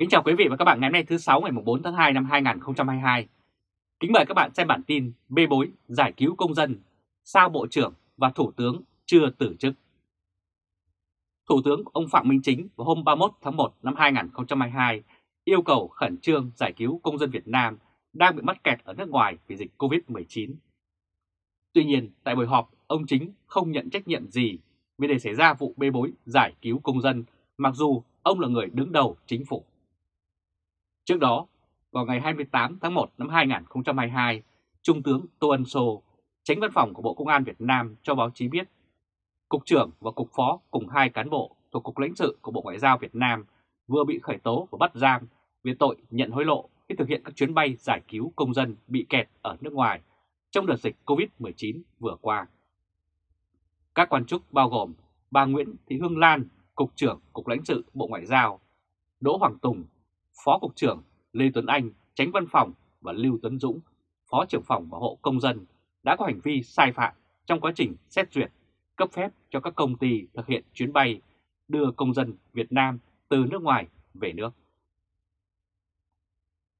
Kính chào quý vị và các bạn ngày hôm nay thứ 6 ngày 4 tháng 2 năm 2022. Kính mời các bạn xem bản tin bê bối giải cứu công dân, sao Bộ trưởng và Thủ tướng chưa tử chức. Thủ tướng ông Phạm Minh Chính vào hôm 31 tháng 1 năm 2022 yêu cầu khẩn trương giải cứu công dân Việt Nam đang bị mắc kẹt ở nước ngoài vì dịch COVID-19. Tuy nhiên, tại buổi họp, ông Chính không nhận trách nhiệm gì vì để xảy ra vụ bê bối giải cứu công dân, mặc dù ông là người đứng đầu chính phủ. Trước đó, vào ngày 28 tháng 1 năm 2022, Trung tướng Tô Ân Sô, tránh văn phòng của Bộ Công an Việt Nam cho báo chí biết, Cục trưởng và Cục Phó cùng hai cán bộ thuộc Cục lãnh sự của Bộ Ngoại giao Việt Nam vừa bị khởi tố và bắt giam về tội nhận hối lộ khi thực hiện các chuyến bay giải cứu công dân bị kẹt ở nước ngoài trong đợt dịch COVID-19 vừa qua. Các quan chức bao gồm bà Nguyễn Thị Hương Lan, Cục trưởng Cục lãnh sự Bộ Ngoại giao, Đỗ Hoàng Tùng, Phó Cục trưởng Lê Tuấn Anh, tránh văn phòng và Lưu Tuấn Dũng, Phó trưởng phòng bảo hộ công dân đã có hành vi sai phạm trong quá trình xét duyệt, cấp phép cho các công ty thực hiện chuyến bay đưa công dân Việt Nam từ nước ngoài về nước.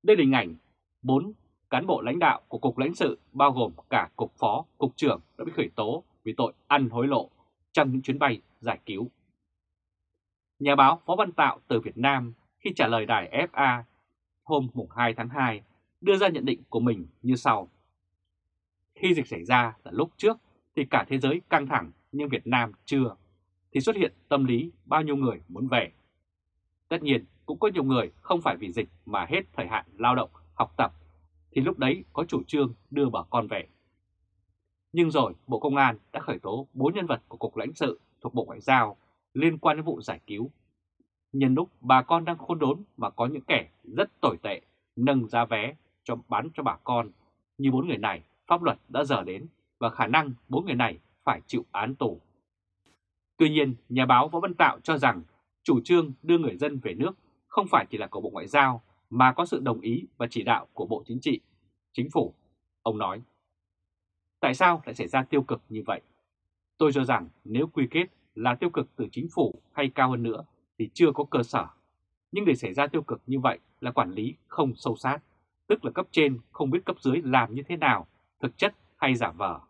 Đây là hình ảnh 4 cán bộ lãnh đạo của Cục lãnh sự bao gồm cả Cục Phó, Cục trưởng đã bị khởi tố vì tội ăn hối lộ trong những chuyến bay giải cứu. Nhà báo Phó Văn Tạo từ Việt Nam khi trả lời đài FA hôm 2 tháng 2 đưa ra nhận định của mình như sau. Khi dịch xảy ra là lúc trước thì cả thế giới căng thẳng nhưng Việt Nam chưa, thì xuất hiện tâm lý bao nhiêu người muốn về. Tất nhiên cũng có nhiều người không phải vì dịch mà hết thời hạn lao động, học tập, thì lúc đấy có chủ trương đưa bà con về. Nhưng rồi Bộ Công an đã khởi tố 4 nhân vật của Cục lãnh sự thuộc Bộ Ngoại giao liên quan đến vụ giải cứu nhân lúc bà con đang khôn đốn mà có những kẻ rất tồi tệ nâng giá vé cho bán cho bà con. Như bốn người này, pháp luật đã dở đến và khả năng bốn người này phải chịu án tù. Tuy nhiên, nhà báo Võ Văn Tạo cho rằng chủ trương đưa người dân về nước không phải chỉ là của Bộ Ngoại giao mà có sự đồng ý và chỉ đạo của Bộ Chính trị, Chính phủ. Ông nói, tại sao lại xảy ra tiêu cực như vậy? Tôi cho rằng nếu quy kết là tiêu cực từ chính phủ hay cao hơn nữa thì chưa có cơ sở. Nhưng để xảy ra tiêu cực như vậy là quản lý không sâu sát, tức là cấp trên không biết cấp dưới làm như thế nào, thực chất hay giả vờ.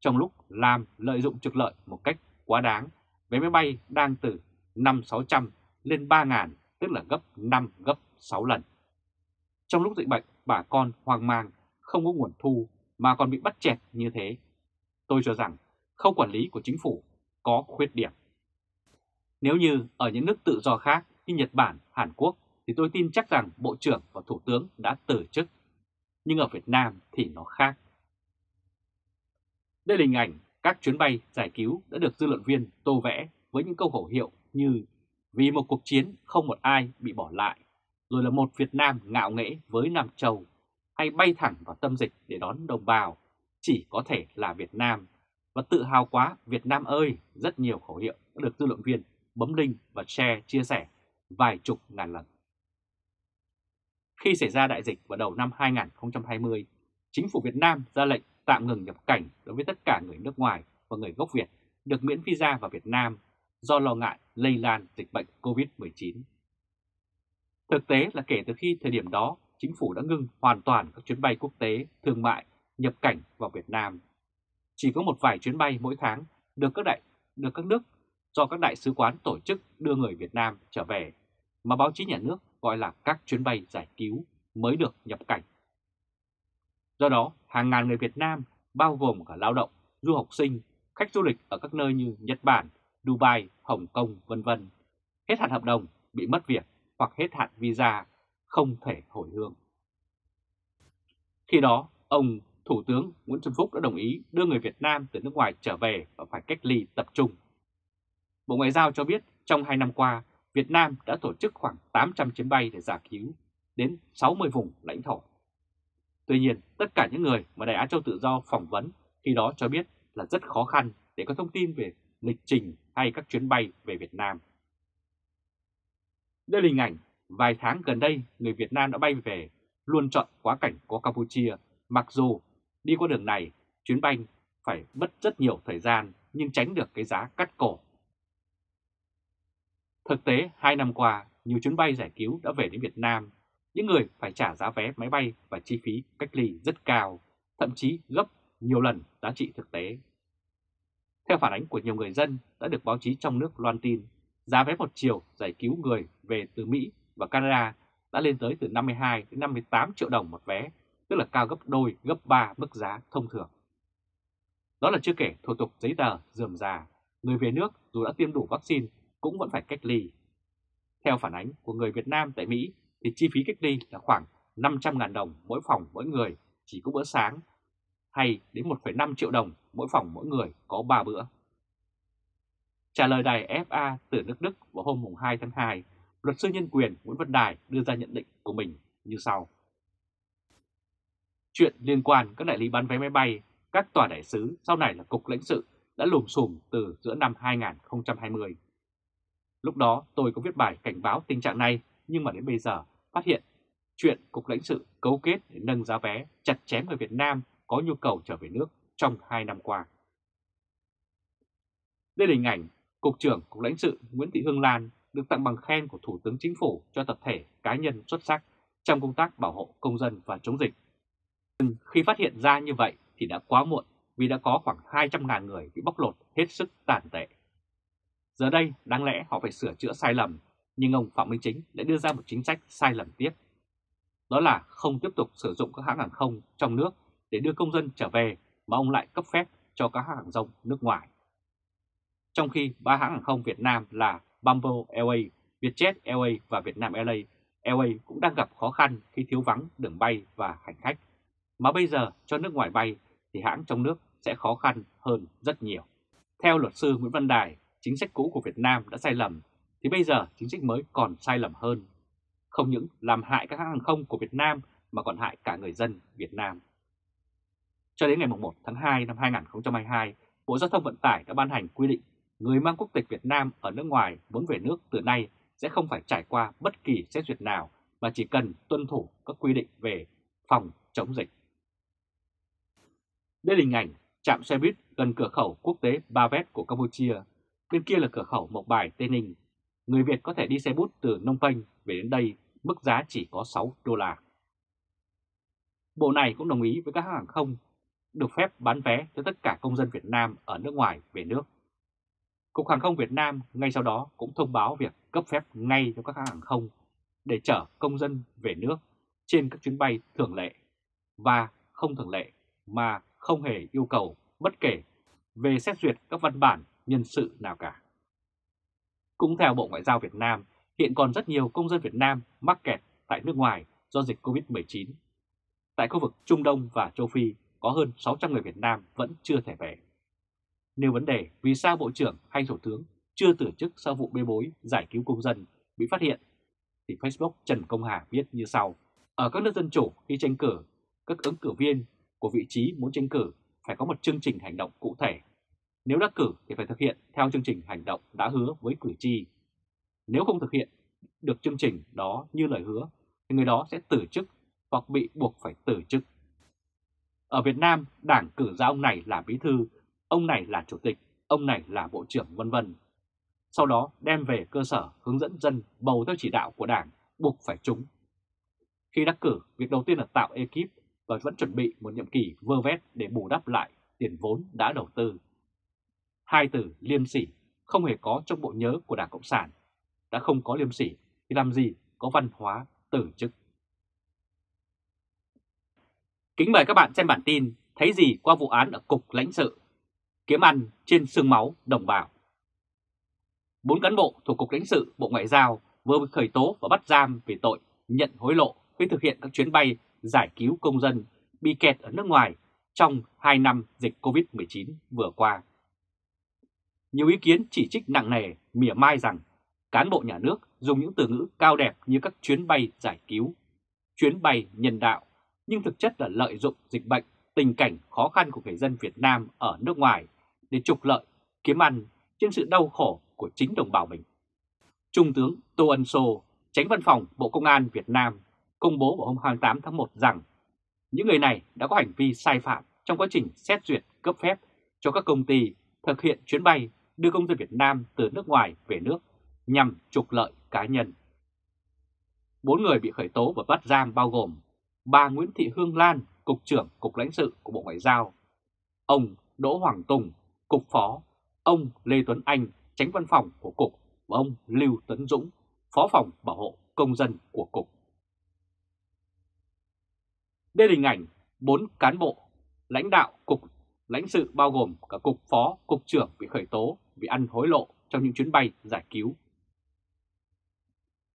Trong lúc làm lợi dụng trục lợi một cách quá đáng, vé máy bay đang từ 5-600 lên 3.000, tức là gấp 5 gấp 6 lần. Trong lúc dịch bệnh, bà con hoang mang, không có nguồn thu mà còn bị bắt chẹt như thế. Tôi cho rằng không quản lý của chính phủ có khuyết điểm. Nếu như ở những nước tự do khác như Nhật Bản, Hàn Quốc thì tôi tin chắc rằng Bộ trưởng và Thủ tướng đã từ chức. Nhưng ở Việt Nam thì nó khác. Đây là hình ảnh các chuyến bay giải cứu đã được dư luận viên tô vẽ với những câu khẩu hiệu như vì một cuộc chiến không một ai bị bỏ lại, rồi là một Việt Nam ngạo nghễ với Nam Châu, hay bay thẳng vào tâm dịch để đón đồng bào, chỉ có thể là Việt Nam, và tự hào quá Việt Nam ơi, rất nhiều khẩu hiệu đã được dư luận viên bấm link và share chia sẻ vài chục ngàn lần. Khi xảy ra đại dịch vào đầu năm 2020, chính phủ Việt Nam ra lệnh tạm ngừng nhập cảnh đối với tất cả người nước ngoài và người gốc Việt được miễn visa vào Việt Nam do lo ngại lây lan dịch bệnh COVID-19. Thực tế là kể từ khi thời điểm đó, chính phủ đã ngưng hoàn toàn các chuyến bay quốc tế, thương mại, nhập cảnh vào Việt Nam. Chỉ có một vài chuyến bay mỗi tháng được các đại được các nước do các đại sứ quán tổ chức đưa người Việt Nam trở về, mà báo chí nhà nước gọi là các chuyến bay giải cứu mới được nhập cảnh. Do đó, hàng ngàn người Việt Nam, bao gồm cả lao động, du học sinh, khách du lịch ở các nơi như Nhật Bản, Dubai, Hồng Kông, vân vân, hết hạn hợp đồng, bị mất việc hoặc hết hạn visa, không thể hồi hương. Khi đó, ông Thủ tướng Nguyễn Xuân Phúc đã đồng ý đưa người Việt Nam từ nước ngoài trở về và phải cách ly tập trung. Bộ Ngoại giao cho biết trong 2 năm qua, Việt Nam đã tổ chức khoảng 800 chuyến bay để giải cứu đến 60 vùng lãnh thổ. Tuy nhiên, tất cả những người mà Đài Á Châu Tự Do phỏng vấn khi đó cho biết là rất khó khăn để có thông tin về lịch trình hay các chuyến bay về Việt Nam. Đây là hình ảnh vài tháng gần đây người Việt Nam đã bay về luôn chọn quá cảnh qua Campuchia mặc dù đi qua đường này chuyến bay phải mất rất nhiều thời gian nhưng tránh được cái giá cắt cổ Thực tế, hai năm qua, nhiều chuyến bay giải cứu đã về đến Việt Nam, những người phải trả giá vé máy bay và chi phí cách ly rất cao, thậm chí gấp nhiều lần giá trị thực tế. Theo phản ánh của nhiều người dân đã được báo chí trong nước loan tin, giá vé một chiều giải cứu người về từ Mỹ và Canada đã lên tới từ 52 đến 58 triệu đồng một vé, tức là cao gấp đôi, gấp 3 mức giá thông thường. Đó là chưa kể thủ tục giấy tờ dườm già, người về nước dù đã tiêm đủ vaccine cũng vẫn phải cách ly. Theo phản ánh của người Việt Nam tại Mỹ thì chi phí cách ly là khoảng 500.000 đồng mỗi phòng mỗi người chỉ có bữa sáng hay đến 1,5 triệu đồng mỗi phòng mỗi người có 3 bữa. Trả lời đài FA từ nước Đức vào hôm 2 tháng 2, luật sư nhân quyền Nguyễn Văn Đài đưa ra nhận định của mình như sau. Chuyện liên quan các đại lý bán vé máy bay, các tòa đại sứ sau này là cục lãnh sự đã lùm xùm từ giữa năm 2020. Lúc đó tôi có viết bài cảnh báo tình trạng này, nhưng mà đến bây giờ phát hiện chuyện cục lãnh sự cấu kết để nâng giá vé chặt chém người Việt Nam có nhu cầu trở về nước trong 2 năm qua. Đây là hình ảnh Cục trưởng Cục lãnh sự Nguyễn Thị Hương Lan được tặng bằng khen của Thủ tướng Chính phủ cho tập thể cá nhân xuất sắc trong công tác bảo hộ công dân và chống dịch. Nhưng khi phát hiện ra như vậy thì đã quá muộn vì đã có khoảng 200.000 người bị bóc lột hết sức tàn tệ. Giờ đây đáng lẽ họ phải sửa chữa sai lầm, nhưng ông Phạm Minh Chính lại đưa ra một chính sách sai lầm tiếp. Đó là không tiếp tục sử dụng các hãng hàng không trong nước để đưa công dân trở về mà ông lại cấp phép cho các hãng hàng nước ngoài. Trong khi ba hãng hàng không Việt Nam là Bamboo Airways, Vietjet Airways và Vietnam Airlines, Airways cũng đang gặp khó khăn khi thiếu vắng đường bay và hành khách. Mà bây giờ cho nước ngoài bay thì hãng trong nước sẽ khó khăn hơn rất nhiều. Theo luật sư Nguyễn Văn Đài, chính sách cũ của Việt Nam đã sai lầm, thì bây giờ chính sách mới còn sai lầm hơn. Không những làm hại các hãng hàng không của Việt Nam mà còn hại cả người dân Việt Nam. Cho đến ngày 1 tháng 2 năm 2022, Bộ Giao thông Vận tải đã ban hành quy định người mang quốc tịch Việt Nam ở nước ngoài muốn về nước từ nay sẽ không phải trải qua bất kỳ xét duyệt nào mà chỉ cần tuân thủ các quy định về phòng chống dịch. Đây là hình ảnh trạm xe buýt gần cửa khẩu quốc tế Ba Vét của Campuchia. Bên kia là cửa khẩu Mộc Bài, Tây Ninh. Người Việt có thể đi xe bút từ Nông Penh về đến đây, mức giá chỉ có 6 đô la. Bộ này cũng đồng ý với các hãng hàng không được phép bán vé cho tất cả công dân Việt Nam ở nước ngoài về nước. Cục Hàng không Việt Nam ngay sau đó cũng thông báo việc cấp phép ngay cho các hãng hàng không để chở công dân về nước trên các chuyến bay thường lệ và không thường lệ mà không hề yêu cầu bất kể về xét duyệt các văn bản nhân sự nào cả. Cũng theo Bộ Ngoại giao Việt Nam, hiện còn rất nhiều công dân Việt Nam mắc kẹt tại nước ngoài do dịch COVID-19. Tại khu vực Trung Đông và Châu Phi có hơn 600 người Việt Nam vẫn chưa thể về. Nêu vấn đề vì sao Bộ trưởng hay Thủ tướng chưa từ chức sau vụ bê bối giải cứu công dân bị phát hiện, thì Facebook Trần Công Hà viết như sau. Ở các nước dân chủ khi tranh cử, các ứng cử viên của vị trí muốn tranh cử phải có một chương trình hành động cụ thể. Nếu đắc cử thì phải thực hiện theo chương trình hành động đã hứa với cử tri. Nếu không thực hiện được chương trình đó như lời hứa, thì người đó sẽ từ chức hoặc bị buộc phải từ chức. Ở Việt Nam, đảng cử ra ông này là bí thư, ông này là chủ tịch, ông này là bộ trưởng vân vân. Sau đó đem về cơ sở hướng dẫn dân bầu theo chỉ đạo của đảng, buộc phải trúng. Khi đắc cử, việc đầu tiên là tạo ekip và vẫn chuẩn bị một nhiệm kỳ vơ vét để bù đắp lại tiền vốn đã đầu tư. Hai từ liêm sỉ không hề có trong bộ nhớ của Đảng Cộng sản. Đã không có liêm sỉ thì làm gì có văn hóa tử chức. Kính mời các bạn xem bản tin thấy gì qua vụ án ở Cục lãnh sự, kiếm ăn trên xương máu đồng bào. Bốn cán bộ thuộc Cục lãnh sự Bộ Ngoại giao vừa bị khởi tố và bắt giam về tội nhận hối lộ khi thực hiện các chuyến bay giải cứu công dân bị kẹt ở nước ngoài trong 2 năm dịch COVID-19 vừa qua. Nhiều ý kiến chỉ trích nặng nề, mỉa mai rằng cán bộ nhà nước dùng những từ ngữ cao đẹp như các chuyến bay giải cứu, chuyến bay nhân đạo, nhưng thực chất là lợi dụng dịch bệnh, tình cảnh khó khăn của người dân Việt Nam ở nước ngoài để trục lợi, kiếm ăn trên sự đau khổ của chính đồng bào mình. Trung tướng Tô Ân Sô, tránh văn phòng Bộ Công an Việt Nam công bố vào hôm 28 tháng 1 rằng những người này đã có hành vi sai phạm trong quá trình xét duyệt cấp phép cho các công ty thực hiện chuyến bay đưa công dân Việt Nam từ nước ngoài về nước nhằm trục lợi cá nhân. Bốn người bị khởi tố và bắt giam bao gồm bà Nguyễn Thị Hương Lan, Cục trưởng Cục lãnh sự của Bộ Ngoại giao, ông Đỗ Hoàng Tùng, Cục Phó, ông Lê Tuấn Anh, tránh văn phòng của Cục và ông Lưu Tuấn Dũng, Phó phòng Bảo hộ Công dân của Cục. Đây là hình ảnh bốn cán bộ, lãnh đạo Cục lãnh sự bao gồm cả Cục Phó, Cục trưởng bị khởi tố vì ăn hối lộ trong những chuyến bay giải cứu.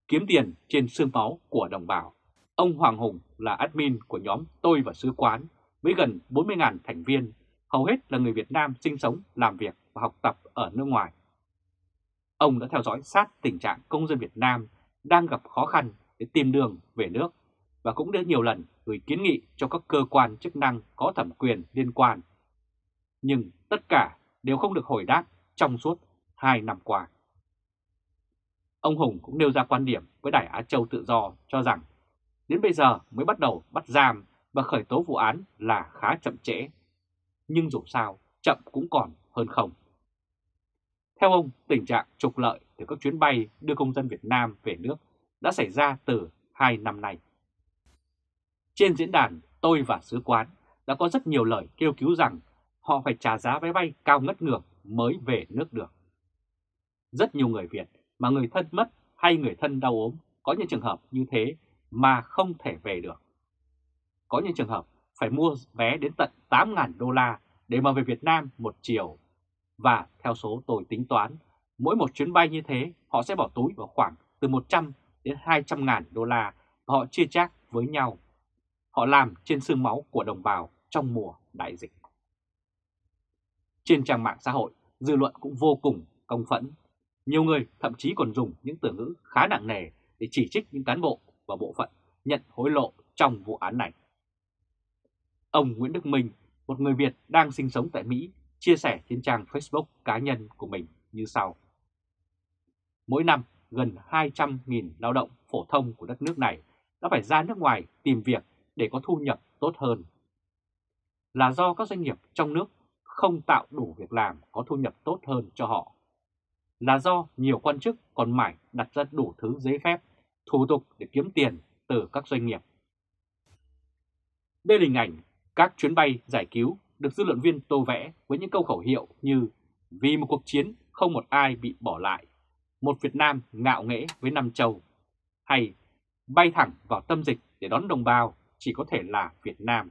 Kiếm tiền trên xương máu của đồng bào. Ông Hoàng Hùng là admin của nhóm Tôi và Sứ Quán với gần 40.000 thành viên, hầu hết là người Việt Nam sinh sống, làm việc và học tập ở nước ngoài. Ông đã theo dõi sát tình trạng công dân Việt Nam đang gặp khó khăn để tìm đường về nước và cũng đã nhiều lần gửi kiến nghị cho các cơ quan chức năng có thẩm quyền liên quan. Nhưng tất cả đều không được hồi đáp trong suốt 2 năm qua. Ông Hùng cũng nêu ra quan điểm với Đài Á Châu Tự Do cho rằng đến bây giờ mới bắt đầu bắt giam và khởi tố vụ án là khá chậm trễ. Nhưng dù sao, chậm cũng còn hơn không. Theo ông, tình trạng trục lợi từ các chuyến bay đưa công dân Việt Nam về nước đã xảy ra từ 2 năm nay. Trên diễn đàn Tôi và Sứ Quán đã có rất nhiều lời kêu cứu rằng họ phải trả giá vé bay cao ngất ngược mới về nước được. Rất nhiều người Việt mà người thân mất hay người thân đau ốm có những trường hợp như thế mà không thể về được. Có những trường hợp phải mua vé đến tận 8.000 đô la để mà về Việt Nam một chiều. Và theo số tôi tính toán, mỗi một chuyến bay như thế họ sẽ bỏ túi vào khoảng từ 100 đến 200 ngàn đô la và họ chia chác với nhau. Họ làm trên xương máu của đồng bào trong mùa đại dịch. Trên trang mạng xã hội, dư luận cũng vô cùng công phẫn. Nhiều người thậm chí còn dùng những từ ngữ khá nặng nề để chỉ trích những cán bộ và bộ phận nhận hối lộ trong vụ án này. Ông Nguyễn Đức Minh, một người Việt đang sinh sống tại Mỹ, chia sẻ trên trang Facebook cá nhân của mình như sau. Mỗi năm, gần 200.000 lao động phổ thông của đất nước này đã phải ra nước ngoài tìm việc để có thu nhập tốt hơn. Là do các doanh nghiệp trong nước không tạo đủ việc làm có thu nhập tốt hơn cho họ. Là do nhiều quan chức còn mải đặt ra đủ thứ giấy phép, thủ tục để kiếm tiền từ các doanh nghiệp. Đây là hình ảnh các chuyến bay giải cứu được dư luận viên tô vẽ với những câu khẩu hiệu như Vì một cuộc chiến không một ai bị bỏ lại, một Việt Nam ngạo nghễ với năm châu, hay bay thẳng vào tâm dịch để đón đồng bào chỉ có thể là Việt Nam.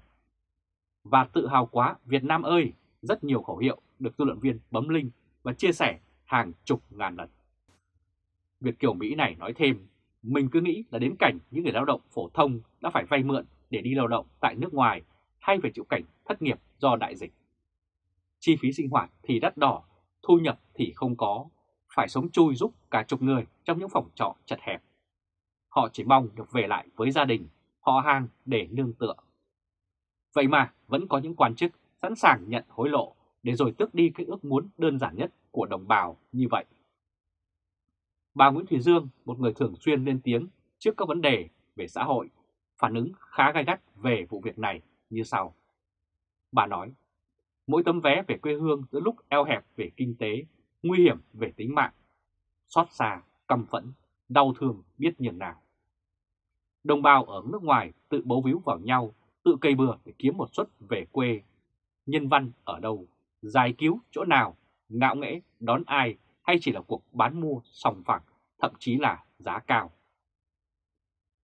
Và tự hào quá Việt Nam ơi, rất nhiều khẩu hiệu được dư luận viên bấm link và chia sẻ hàng chục ngàn lần. Việt Kiều Mỹ này nói thêm, mình cứ nghĩ là đến cảnh những người lao động phổ thông đã phải vay mượn để đi lao động tại nước ngoài hay phải chịu cảnh thất nghiệp do đại dịch. Chi phí sinh hoạt thì đắt đỏ, thu nhập thì không có, phải sống chui giúp cả chục người trong những phòng trọ chật hẹp. Họ chỉ mong được về lại với gia đình, họ hàng để nương tựa. Vậy mà vẫn có những quan chức sẵn sàng nhận hối lộ để rồi tước đi cái ước muốn đơn giản nhất của đồng bào như vậy. Bà Nguyễn Thùy Dương, một người thường xuyên lên tiếng trước các vấn đề về xã hội, phản ứng khá gai gắt về vụ việc này như sau. Bà nói, mỗi tấm vé về quê hương giữa lúc eo hẹp về kinh tế, nguy hiểm về tính mạng, xót xa, căm phẫn, đau thương biết nhường nào. Đồng bào ở nước ngoài tự bấu víu vào nhau, tự cây bừa để kiếm một suất về quê. Nhân văn ở đâu? Giải cứu chỗ nào? Ngạo nghễ đón ai? Hay chỉ là cuộc bán mua sòng phẳng, thậm chí là giá cao?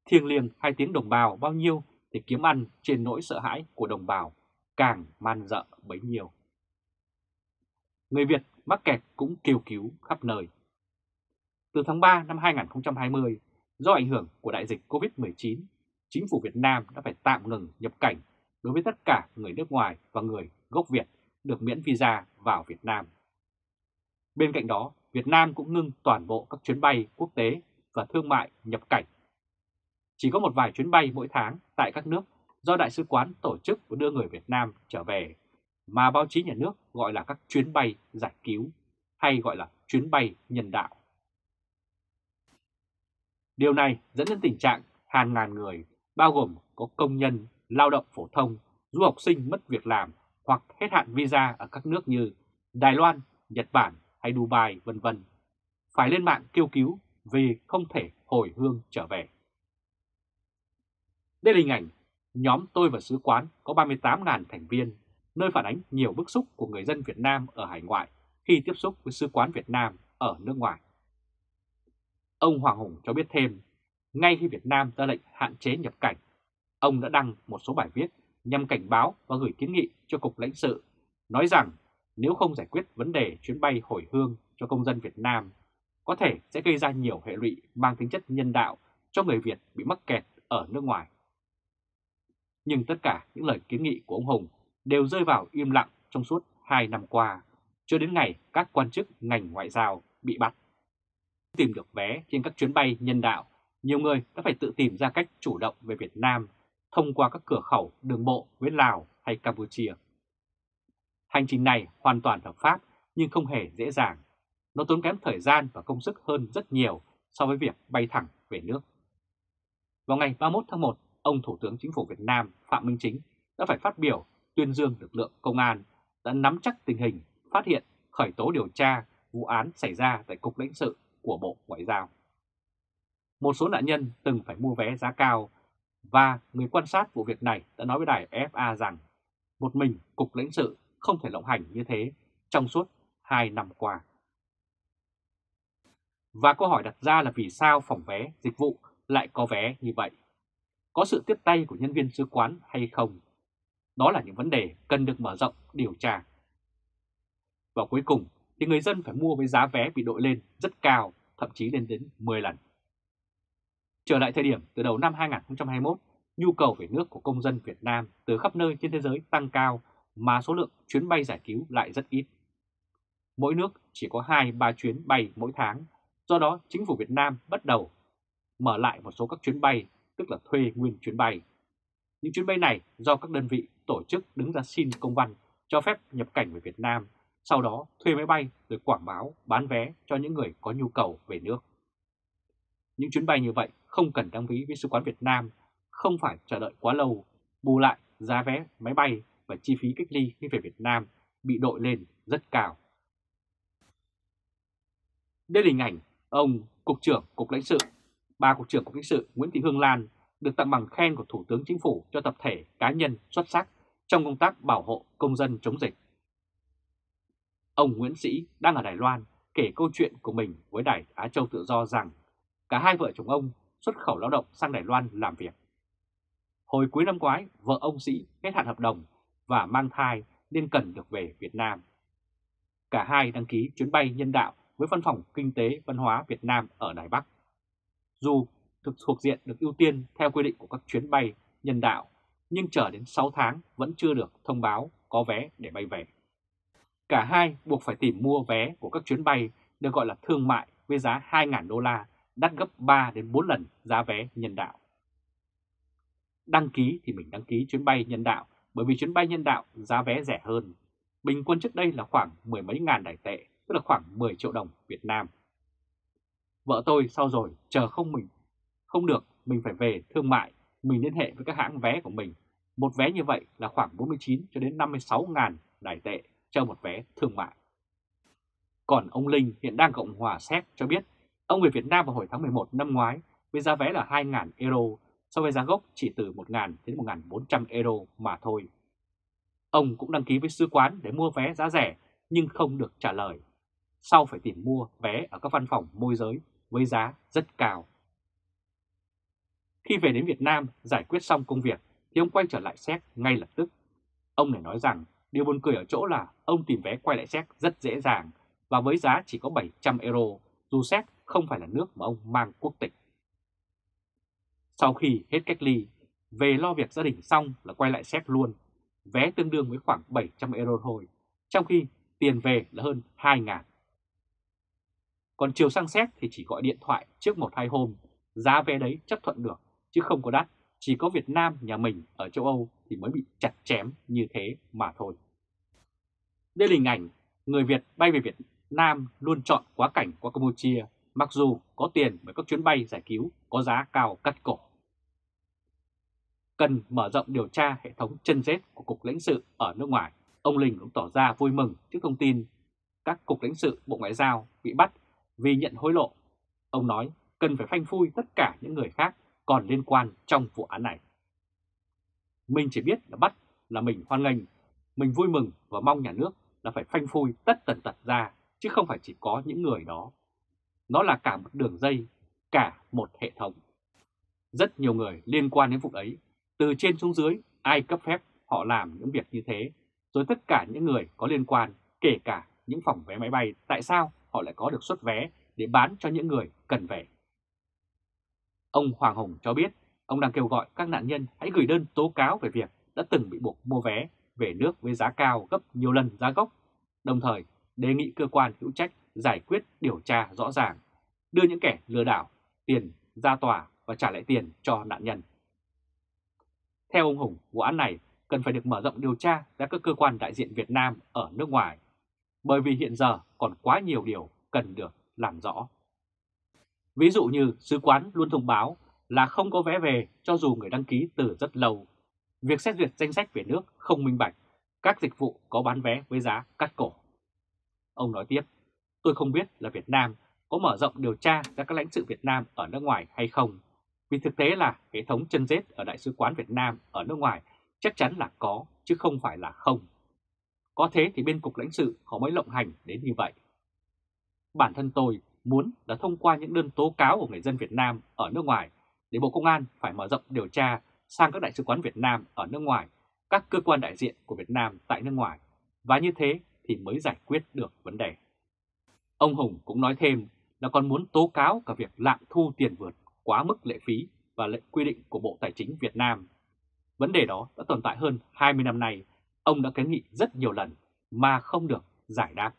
Thiêng liêng hai tiếng đồng bào bao nhiêu thì kiếm ăn trên nỗi sợ hãi của đồng bào càng man dợ bấy nhiêu. Người Việt mắc kẹt cũng kêu cứu khắp nơi. Từ tháng 3 năm 2020, do ảnh hưởng của đại dịch COVID-19, chính phủ Việt Nam đã phải tạm ngừng nhập cảnh đối với tất cả người nước ngoài và người gốc Việt được miễn visa vào Việt Nam. Bên cạnh đó, Việt Nam cũng ngưng toàn bộ các chuyến bay quốc tế và thương mại nhập cảnh. Chỉ có một vài chuyến bay mỗi tháng tại các nước do Đại sứ quán tổ chức và đưa người Việt Nam trở về, mà báo chí nhà nước gọi là các chuyến bay giải cứu hay gọi là chuyến bay nhân đạo. Điều này dẫn đến tình trạng hàng ngàn người, bao gồm có công nhân, lao động phổ thông, du học sinh mất việc làm hoặc hết hạn visa ở các nước như Đài Loan, Nhật Bản hay Dubai vân vân phải lên mạng kêu cứu vì không thể hồi hương trở về. Đây là hình ảnh nhóm tôi và sứ quán có 38.000 thành viên, nơi phản ánh nhiều bức xúc của người dân Việt Nam ở hải ngoại khi tiếp xúc với sứ quán Việt Nam ở nước ngoài. Ông Hoàng Hùng cho biết thêm, ngay khi Việt Nam ra lệnh hạn chế nhập cảnh, ông đã đăng một số bài viết nhằm cảnh báo và gửi kiến nghị cho Cục lãnh sự, nói rằng nếu không giải quyết vấn đề chuyến bay hồi hương cho công dân Việt Nam, có thể sẽ gây ra nhiều hệ lụy mang tính chất nhân đạo cho người Việt bị mắc kẹt ở nước ngoài. Nhưng tất cả những lời kiến nghị của ông Hùng đều rơi vào im lặng trong suốt 2 năm qua, cho đến ngày các quan chức ngành ngoại giao bị bắt. Tìm được vé trên các chuyến bay nhân đạo, nhiều người đã phải tự tìm ra cách chủ động về Việt Nam thông qua các cửa khẩu đường bộ với Lào hay Campuchia. Hành trình này hoàn toàn hợp pháp nhưng không hề dễ dàng. Nó tốn kém thời gian và công sức hơn rất nhiều so với việc bay thẳng về nước. Vào ngày 31 tháng 1, ông Thủ tướng Chính phủ Việt Nam Phạm Minh Chính đã phải phát biểu tuyên dương lực lượng công an đã nắm chắc tình hình, phát hiện, khởi tố điều tra vụ án xảy ra tại Cục lãnh sự của Bộ Ngoại giao. Một số nạn nhân từng phải mua vé giá cao và người quan sát vụ việc này đã nói với đài FA rằng một mình Cục lãnh sự không thể lộng hành như thế trong suốt 2 năm qua. Và câu hỏi đặt ra là vì sao phòng vé dịch vụ lại có vé như vậy? Có sự tiếp tay của nhân viên sứ quán hay không? Đó là những vấn đề cần được mở rộng điều tra. Và cuối cùng thì người dân phải mua với giá vé bị đội lên rất cao, thậm chí lên đến 10 lần. Trở lại thời điểm từ đầu năm 2021, nhu cầu về nước của công dân Việt Nam từ khắp nơi trên thế giới tăng cao mà số lượng chuyến bay giải cứu lại rất ít. Mỗi nước chỉ có 2-3 chuyến bay mỗi tháng, do đó chính phủ Việt Nam bắt đầu mở lại một số các chuyến bay, tức là thuê nguyên chuyến bay. Những chuyến bay này do các đơn vị tổ chức đứng ra xin công văn cho phép nhập cảnh về Việt Nam, sau đó thuê máy bay rồi quảng báo bán vé cho những người có nhu cầu về nước. Những chuyến bay như vậy không cần đăng ký với Sứ quán Việt Nam, không phải chờ đợi quá lâu, bù lại giá vé máy bay và chi phí cách ly khi về Việt Nam bị đội lên rất cao. Đây là hình ảnh ông Cục trưởng Cục lãnh sự, ba Cục trưởng Cục lãnh sự Nguyễn Thị Hương Lan được tặng bằng khen của Thủ tướng Chính phủ cho tập thể cá nhân xuất sắc trong công tác bảo hộ công dân chống dịch. Ông Nguyễn Sĩ đang ở Đài Loan kể câu chuyện của mình với Đài Á Châu Tự Do rằng cả hai vợ chồng ông xuất khẩu lao động sang Đài Loan làm việc. Hồi cuối năm ngoái, vợ ông Sĩ hết hạn hợp đồng và mang thai nên cần được về Việt Nam. Cả hai đăng ký chuyến bay nhân đạo với Văn phòng Kinh tế Văn hóa Việt Nam ở Đài Bắc. Dù thực thuộc diện được ưu tiên theo quy định của các chuyến bay nhân đạo, nhưng chờ đến 6 tháng vẫn chưa được thông báo có vé để bay về. Cả hai buộc phải tìm mua vé của các chuyến bay được gọi là thương mại với giá 2.000 đô la, đắt gấp 3 đến 4 lần giá vé nhân đạo. Đăng ký thì mình đăng ký chuyến bay nhân đạo bởi vì chuyến bay nhân đạo giá vé rẻ hơn. Bình quân trước đây là khoảng mười mấy ngàn đài tệ, tức là khoảng 10 triệu đồng Việt Nam. Vợ tôi sau rồi chờ không mình, không được mình phải về thương mại, mình liên hệ với các hãng vé của mình. Một vé như vậy là khoảng 49 cho đến 56 ngàn đài tệ cho một vé thương mại. Còn ông Linh hiện đang Cộng hòa Séc cho biết ông về Việt Nam vào hồi tháng 11 năm ngoái với giá vé là 2.000 euro, so với giá gốc chỉ từ 1.000 đến 1.400 euro mà thôi. Ông cũng đăng ký với sứ quán để mua vé giá rẻ, nhưng không được trả lời. Sau phải tìm mua vé ở các văn phòng môi giới với giá rất cao. Khi về đến Việt Nam giải quyết xong công việc thì ông quay trở lại Séc ngay lập tức. Ông này nói rằng điều buồn cười ở chỗ là ông tìm vé quay lại Séc rất dễ dàng và với giá chỉ có 700 euro, dù Séc không phải là nước mà ông mang quốc tịch. Sau khi hết cách ly, về lo việc gia đình xong là quay lại Séc luôn, vé tương đương với khoảng 700 euro thôi, trong khi tiền về là hơn 2 ngàn. Còn chiều sang Séc thì chỉ gọi điện thoại trước một hai hôm, giá vé đấy chấp thuận được, chứ không có đắt, chỉ có Việt Nam nhà mình ở châu Âu thì mới bị chặt chém như thế mà thôi. Đây là hình ảnh người Việt bay về Việt Nam luôn chọn quá cảnh qua Campuchia mặc dù có tiền bởi các chuyến bay giải cứu có giá cao cắt cổ. Cần mở rộng điều tra hệ thống chân rết của Cục lãnh sự ở nước ngoài. Ông Linh cũng tỏ ra vui mừng trước thông tin các Cục lãnh sự Bộ Ngoại giao bị bắt vì nhận hối lộ. Ông nói cần phải phanh phui tất cả những người khác còn liên quan trong vụ án này. Mình chỉ biết là bắt là mình hoan nghênh, mình vui mừng và mong nhà nước là phải phanh phui tất tần tật ra, chứ không phải chỉ có những người đó. Nó là cả một đường dây, cả một hệ thống. Rất nhiều người liên quan đến vụ ấy, từ trên xuống dưới, ai cấp phép họ làm những việc như thế, rồi tất cả những người có liên quan, kể cả những phòng vé máy bay, tại sao họ lại có được xuất vé để bán cho những người cần về. Ông Hoàng Hùng cho biết, ông đang kêu gọi các nạn nhân hãy gửi đơn tố cáo về việc đã từng bị buộc mua vé về nước với giá cao gấp nhiều lần giá gốc, đồng thời đề nghị cơ quan hữu trách giải quyết điều tra rõ ràng, đưa những kẻ lừa đảo tiền ra tòa và trả lại tiền cho nạn nhân. Theo ông Hùng, vụ án này cần phải được mở rộng điều tra ra các cơ quan đại diện Việt Nam ở nước ngoài, bởi vì hiện giờ còn quá nhiều điều cần được làm rõ. Ví dụ như sứ quán luôn thông báo là không có vé về cho dù người đăng ký từ rất lâu. Việc xét duyệt danh sách về nước không minh bạch, các dịch vụ có bán vé với giá cắt cổ. Ông nói tiếp, tôi không biết là Việt Nam có mở rộng điều tra ra các lãnh sự Việt Nam ở nước ngoài hay không, vì thực tế là hệ thống chân rết ở Đại sứ quán Việt Nam ở nước ngoài chắc chắn là có, chứ không phải là không. Có thế thì bên cục lãnh sự họ mới lộng hành đến như vậy. Bản thân tôi muốn là thông qua những đơn tố cáo của người dân Việt Nam ở nước ngoài để Bộ Công an phải mở rộng điều tra sang các đại sứ quán Việt Nam ở nước ngoài, các cơ quan đại diện của Việt Nam tại nước ngoài, và như thế thì mới giải quyết được vấn đề. Ông Hùng cũng nói thêm là còn muốn tố cáo cả việc lạm thu tiền vượt quá mức lệ phí và lệnh quy định của Bộ Tài chính Việt Nam. Vấn đề đó đã tồn tại hơn 20 năm nay, ông đã kiến nghị rất nhiều lần mà không được giải đáp.